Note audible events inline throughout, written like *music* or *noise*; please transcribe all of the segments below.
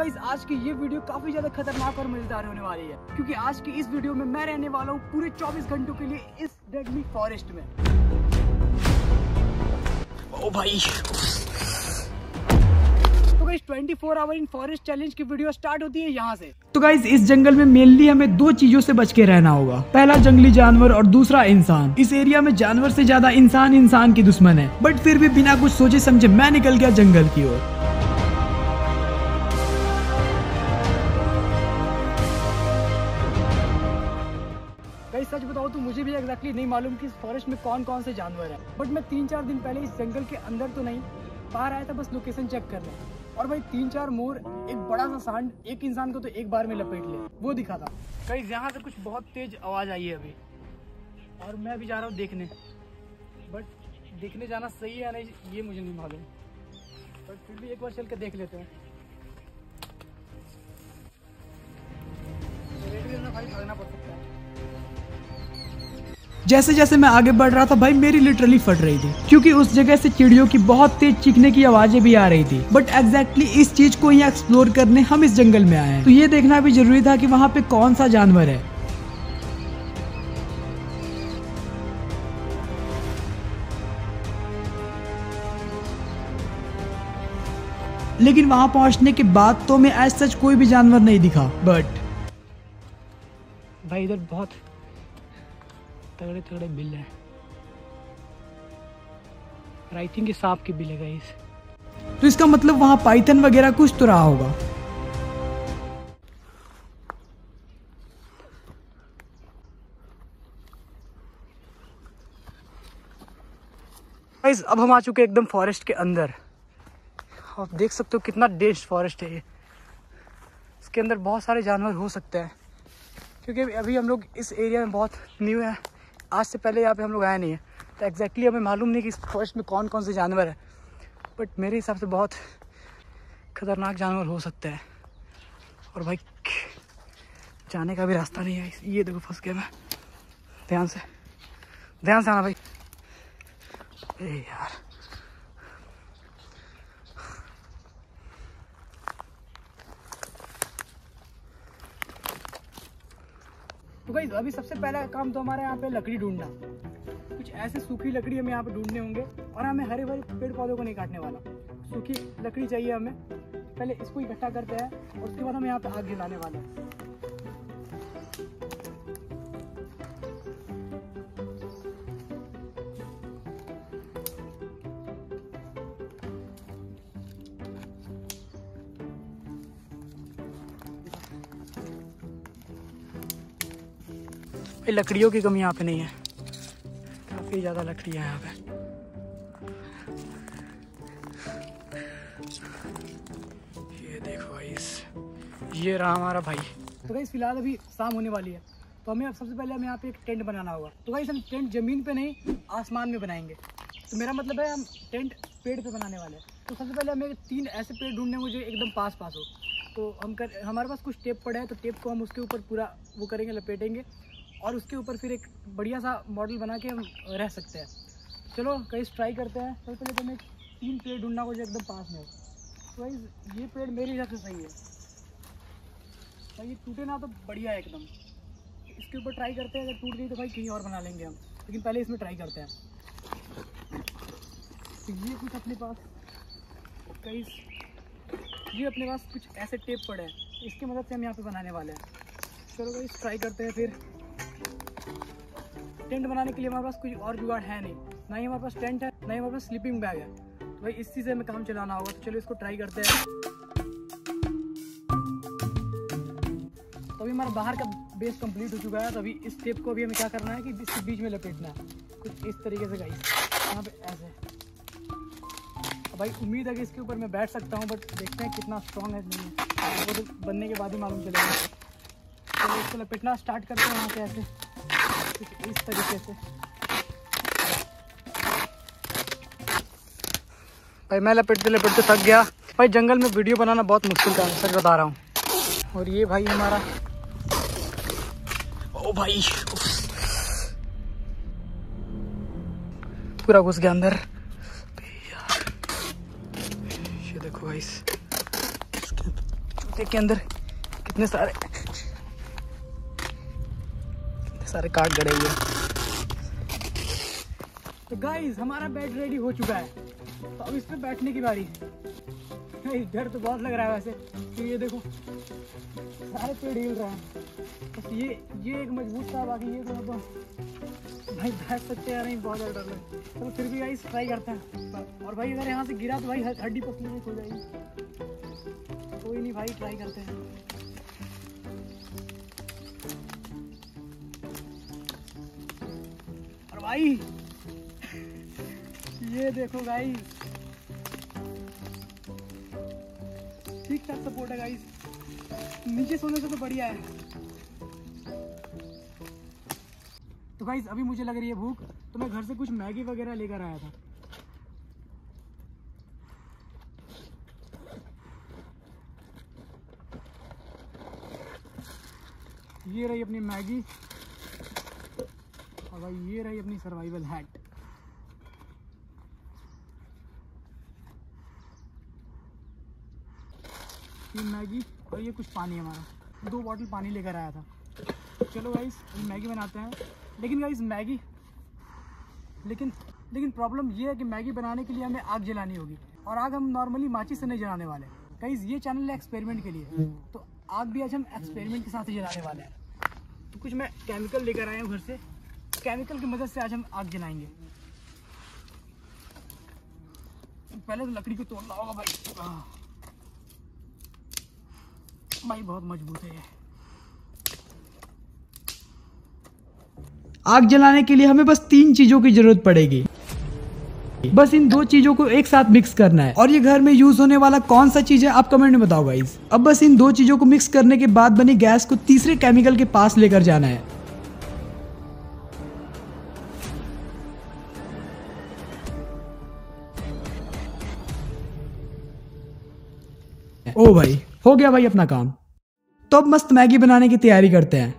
Guys आज की ये वीडियो काफ़ी ज़्यादा खतरनाक और मज़ेदार होने वाली है, क्योंकि आज की इस वीडियो में मैं रहने वाला हूँ पूरे 24 घंटों के लिए इस डेडली फॉरेस्ट में। ओ भाई। तो guys 24 hour in forest challenge की वीडियो स्टार्ट होती है यहाँ से। तो गाइस इस जंगल में मेनली हमें दो चीज़ों से बच के रहना होगा। पहला जंगली जानवर और दूसरा इंसान। इस एरिया में जानवर से ज़्यादा इंसान इंसान की दुश्मन है। बट फिर भी बिना कुछ सोचे समझे मैं निकल गया जंगल की ओर। बताओ तो मुझे भी एग्जैक्टली नहीं मालूम कि इस फॉरेस्ट में कौन कौन से जानवर है। बट मैं तीन चार दिन पहले इस जंगल के अंदर तो नहीं बाहर आया था बस लोकेशन चेक करने। और भाई तीन चार मोर एक बड़ा सा सांड एक इंसान को तो एक बार में लपेट ले वो दिखा था। कई यहाँ से कुछ बहुत तेज आवाज़ आई है अभी। और मैं अभी जा रहा हूँ देखने। बट देखने जाना सही है नहीं ये मुझे नहीं मालूम। बट फिर भी एक बार चल के देख लेते हैं। भाई भागना पड़ सकता है। जैसे जैसे मैं आगे बढ़ रहा था भाई, मेरी लिटरली फट रही थी। क्योंकि उस जगह से चिड़ियों की बहुत तेज चीखने की आवाज़ें भी आ रही थी। बट एग्जैक्टली exactly इस चीज़ को ही एक्सप्लोर करने हम इस जंगल में आए हैं। तो ये देखना भी ज़रूरी था कि वहाँ पे कौन सा जानवर है। लेकिन वहाँ पहुँचने के बाद तो मैं एज सच कोई भी जानवर नहीं दिखा बट भाई इधर बहुत तगड़े तगड़े बिल हैं। आई थिंक ये सांप की बिल है गाइस तो इसका मतलब वहाँ पाइथन वगैरह कुछ तो रहा होगा। गाइस अब हम आ चुके एकदम फॉरेस्ट के अंदर। आप देख सकते हो कितना डेंस फॉरेस्ट है ये। इसके अंदर बहुत सारे जानवर हो सकते हैं। क्योंकि अभी हम लोग इस एरिया में बहुत न्यू है। आज से पहले यहाँ पे हम लोग आए नहीं है। तो एग्जैक्टली हमें मालूम नहीं कि इस फॉरेस्ट में कौन कौन से जानवर है। बट मेरे हिसाब से बहुत खतरनाक जानवर हो सकते हैं। और भाई, जाने का भी रास्ता नहीं है। ये देखो, फंस गया मैं। ध्यान से। ध्यान से आना भाई। ए यार। तो भाई, अभी सबसे पहला काम तो हमारा यहाँ पे लकड़ी ढूंढना। कुछ ऐसे सूखी लकड़ी हमें यहाँ पे ढूँढने होंगे और हमें हरे भरे पेड़ पौधों को नहीं काटने वाला। सूखी लकड़ी चाहिए हमें। पहले इसको इकट्ठा करते हैं और उसके बाद हम यहाँ पे आग जलाने वाले हैं। भाई लकड़ियों की कमी यहाँ पे नहीं है। काफ़ी ज़्यादा लकड़ियाँ यहाँ पे। ये देखो भाई ये रहा हमारा भाई। तो भाई फ़िलहाल अभी शाम होने वाली है। तो हमें अब सबसे पहले हमें यहाँ पे एक टेंट बनाना होगा। तो भाई हम टेंट ज़मीन पे नहीं, आसमान में बनाएँगे। तो मेरा मतलब है, हम टेंट पेड़ पे बनाने वाले हैं। तो सबसे पहले हमें तीन ऐसे पेड़ ढूँढने जो एकदम पास पास हो। तो हम कर हमारे पास कुछ टेप पड़ा है तो टेप को हम उसके ऊपर पूरा वो करेंगे, लपेटेंगे। और उसके ऊपर फिर एक बढ़िया सा मॉडल बना के हम रह सकते हैं। चलो, कहीं ट्राई करते हैं। सबसे पहले तो हमें तीन पेड़ ढूंढना हो जो एकदम पास में तो ये पेड़ मेरे हिसाब से सही है। भाई, ये टूटे ना तो बढ़िया है एकदम। इसके ऊपर ट्राई करते हैं। अगर टूट गई तो भाई कहीं और बना लेंगे हम। लेकिन पहले इसमें ट्राई करते हैं। तो ये कुछ अपने पास कई ये अपने पास कुछ ऐसे टेप पड़े हैं। इसकी मदद से हम यहाँ पे बनाने वाले हैं। चलो भाई ट्राई करते हैं फिर। टेंट बनाने के लिए हमारे पास कुछ और जुगाड़ है नहीं। ना ही हमारे पास टेंट है, ना ही हमारे पास स्लीपिंग बैग है। तो भाई इस चीज़ हमें काम चलाना होगा तो चलो इसको ट्राई करते हैं। तो अभी हमारा बाहर का बेस कंप्लीट हो चुका है तो अभी इस टेप को भी हमें क्या करना है कि इसके बीच में लपेटना है। कुछ इस तरीके से गाइस यहाँ पे ऐसे। तो भाई उम्मीद है कि इसके ऊपर मैं बैठ सकता हूँ बट देखते हैं कितना स्ट्रॉन्ग है तो बनने के बाद ही मालूम चलेगा। तो इसको लपेटना स्टार्ट करते हैं यहाँ से ऐसे इस तरीके से। भाई, मैं लपेटते लपेटते थक गया। भाई, जंगल में वीडियो बनाना बहुत मुश्किल था, सच बता रहा हूँ। और ये भाई हमारा। ओ भाई पूरा घुस गया अंदर। ये देखो भाई एक के अंदर कितने सारे सारे कार्ड गड़े हुए। तो गाइस हमारा बेड रेडी हो चुका है। तो अब इस पे बैठने की बारी है। डर तो बहुत लग रहा है वैसे। तो ये देखो, सारे पेड़ हिल रहे हैं। बस तो ये ये एक मज़बूत था, बाकी ये थोड़ा तो भाई, बैठ सकते हैं नहीं, बहुत ज़्यादा डर लग चलो फिर भी गाइस ट्राई करते हैं। और भाई, अगर यहाँ से गिरा तो भाई हड्डी पसली खो जाएगी। कोई नहीं भाई ट्राई करते हैं। भाई। ये देखो गाइस ठीक ठाक सपोर्ट है गाइस नीचे सोने से तो बढ़िया है। तो गाइस अभी मुझे लग रही है भूख तो मैं घर से कुछ मैगी वगैरह लेकर आया था। ये रही अपनी मैगी। और भाई, ये रही अपनी सर्वाइवल हैट ये मैगी और ये कुछ पानी हमारा। दो बॉटल पानी लेकर आया था। चलो गाइस मैगी बनाते हैं। लेकिन गाइस मैगी लेकिन लेकिन प्रॉब्लम ये है कि मैगी बनाने के लिए हमें आग जलानी होगी। और आग हम नॉर्मली माचिस से नहीं जलाने वाले। गाइस ये चैनल है एक्सपेरिमेंट के लिए। तो आग भी आज हम एक्सपेरिमेंट के साथ ही जलाने वाले हैं। तो कुछ मैं केमिकल लेकर आया हूँ घर से। केमिकल की मदद से आज हम आग जलाएँगे। पहले तो लकड़ी को तोड़ना होगा भाई। भाई, बहुत मज़बूत है आग जलाने के लिए हमें बस तीन चीज़ों की ज़रूरत पड़ेगी। बस इन दो चीज़ों को एक साथ मिक्स करना है। और ये घर में यूज़ होने वाला कौन सा चीज़ है, आप कमेंट में बताओ गाइस अब बस इन दो चीज़ों को मिक्स करने के बाद बनी गैस को तीसरे केमिकल के पास लेकर जाना है। हो गया भाई अपना काम। तो अब मस्त मैगी बनाने की तैयारी करते हैं।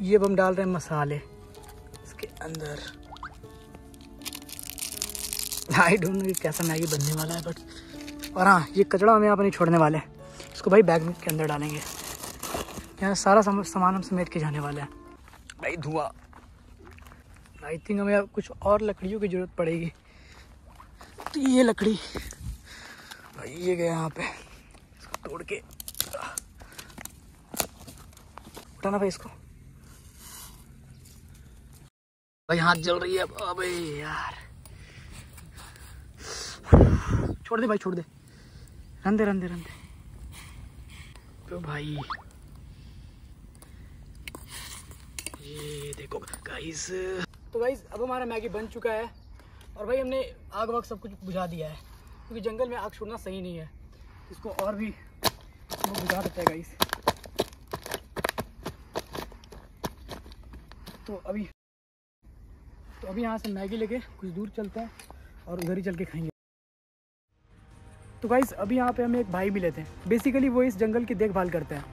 ये अब हम डाल रहे हैं मसाले। इसके अंदर। आई डोंट नो कैसा मैगी बनने वाला है बट और हाँ ये कचड़ा हमें यहाँ पर नहीं छोड़ने वाले हैं। इसको भाई बैग के अंदर डालेंगे। यहाँ सारा सामान हम समेट के जाने वाले हैं। भाई धुआँ। आई थिंक हमें अब कुछ और लकड़ियों की ज़रूरत पड़ेगी। तो ये लकड़ी। भाई ये गया यहाँ पे। इसको तोड़ के। उठाना भाई इसको। भाई हाथ जल रही है अब। अबे यार। छोड़ दे भाई, छोड़ दे। रन दे रन दे रन दे। तो भाई, ये देखो गाइस तो गाइस अब हमारा मैगी बन चुका है, और भाई हमने आग वाग सब कुछ बुझा दिया है, क्योंकि तो जंगल में आग छोड़ना सही नहीं है। इसको और भी बुझा देते हैं गाइस तो अभी तो अभी यहाँ से मैगी लेके कुछ दूर चलते हैं, और उधर ही चल के खाएँगे। तो गाइस अभी यहाँ पे हम एक भाई लेते हैं बेसिकली वो इस जंगल की देखभाल करते हैं।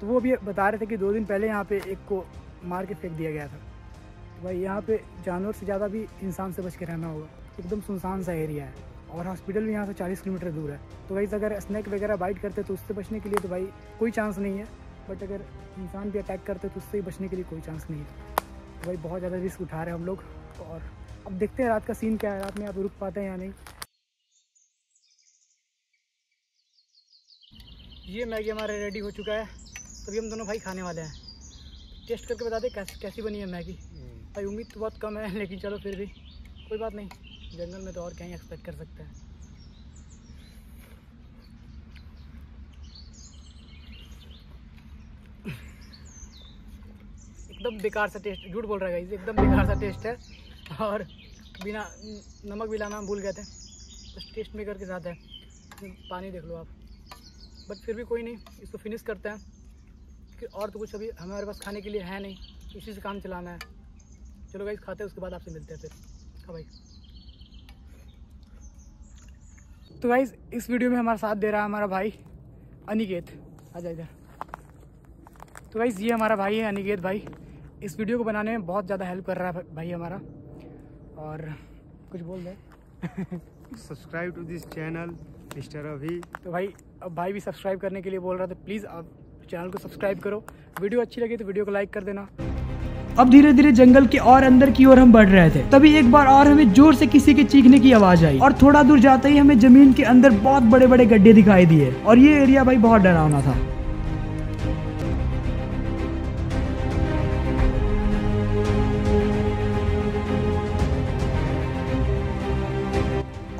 तो वो अभी बता रहे थे कि दो दिन पहले यहाँ पे एक को मार के फेंक दिया गया था। तो भाई यहाँ पे जानवर से ज़्यादा भी इंसान से बच के रहना होगा। एकदम सुनसान सा एरिया है। और हॉस्पिटल भी यहाँ से 40 किलोमीटर दूर है। तो गाइस अगर स्नैक वगैरह बाइट करते तो उससे बचने के लिए तो भाई कोई चांस नहीं है। बट अगर इंसान भी अटैक करते तो उससे ही बचने के लिए कोई चांस नहीं है। तो भाई बहुत ज़्यादा रिस्क उठा रहे हैं हम लोग। और अब देखते हैं रात का सीन क्या है। रात में आप रुक पाते हैं या नहीं। ये मैगी हमारे रेडी हो चुका है। तभी हम दोनों भाई खाने वाले हैं। टेस्ट करके बता दें कैसी कैसी बनी है मैगी। भाई उम्मीद तो बहुत कम है *laughs* लेकिन चलो फिर भी। कोई बात नहीं। जंगल में तो और कहीं एक्सपेक्ट कर सकते हैं। एकदम बेकार सा टेस्ट झूठ बोल रहा है एकदम बेकार सा टेस्ट है। और बिना नमक भी लाना हम भूल गए थे। बस टेस्ट मेकर के साथ है। पानी देख लो आप। बट फिर भी कोई नहीं, इसको फिनिश करते हैं। कि और तो कुछ अभी हमारे पास खाने के लिए है नहीं, इसी से काम चलाना है। चलो गाइस खाते हैं, उसके बाद आपसे मिलते हैं फिर। हाँ भाई। तो गाइज़ इस वीडियो में हमारा साथ दे रहा है हमारा भाई, अनिकेत। आ जा इधर। तो गाइज़ ये हमारा भाई है, अनिकेत भाई। इस वीडियो को बनाने में बहुत ज़्यादा हेल्प कर रहा है भाई हमारा। और कुछ बोल रहे *laughs* subscribe to this channel mister अभी तो भाई, अब भाई भी सब्सक्राइब करने के लिए बोल रहा था प्लीज़ आप चैनल को सब्सक्राइब करो। वीडियो अच्छी लगी तो वीडियो को लाइक कर देना। अब धीरे धीरे जंगल के और अंदर की ओर हम बढ़ रहे थे। तभी एक बार और हमें ज़ोर से किसी के चीखने की आवाज़ आई। और थोड़ा दूर जाते ही हमें ज़मीन के अंदर बहुत बड़े बड़े गड्ढे दिखाई दिए। और ये एरिया भाई बहुत डरावना था।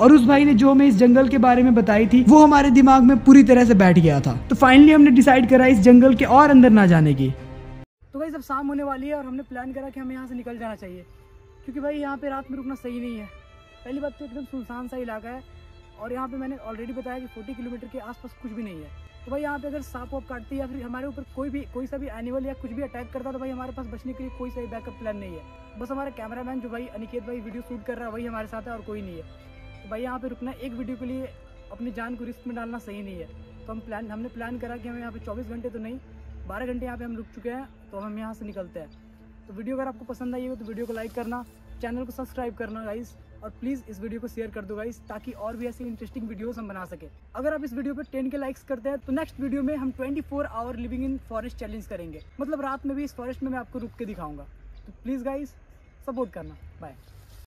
और उस भाई ने जो हमें इस जंगल के बारे में बताई थी, वो हमारे दिमाग में पूरी तरह से बैठ गया था। तो फाइनली हमने डिसाइड करा इस जंगल के और अंदर ना जाने की। तो भाई जब शाम होने वाली है और हमने प्लान करा कि हमें यहाँ से निकल जाना चाहिए। क्योंकि भाई यहाँ पे रात में रुकना सही नहीं है। पहली बात तो एकदम सुनसान सा इलाका है और यहाँ पे मैंने ऑलरेडी बताया कि 40 किलोमीटर के आसपास कुछ भी नहीं है। तो भाई यहाँ पे अगर सांप वाप काटती है या फिर हमारे ऊपर कोई भी, कोई सा भी एनिमल या कुछ भी अटैक करता है तो भाई हमारे पास बचने के लिए कोई सही बैकअप प्लान नहीं है। बस हमारा कैमरामैन जो भाई अनिकेत भाई वीडियो शूट कर रहा है, वही हमारे साथ है और कोई नहीं है। तो भाई यहाँ पे रुकना, एक वीडियो के लिए अपनी जान को रिस्क में डालना सही नहीं है। तो हम प्लान हमने प्लान करा कि हमें यहाँ पे चौबीस घंटे तो नहीं, बारह घंटे यहाँ पे हम रुक चुके हैं तो हम यहाँ से निकलते हैं। तो वीडियो अगर आपको पसंद आई हो तो वीडियो को लाइक करना चैनल को सब्सक्राइब करना गाइस और प्लीज़ इस वीडियो को शेयर कर दो गाइस ताकि और भी ऐसी इंटरेस्टिंग वीडियोस हम बना सके। अगर आप इस वीडियो पर 10 के लाइक्स करते हैं तो नेक्स्ट वीडियो में हम 24 hour living in forest challenge करेंगे। मतलब रात में भी इस फॉरेस्ट में मैं आपको रुक के दिखाऊँगा। तो प्लीज़ गाइस सपोर्ट करना। बाय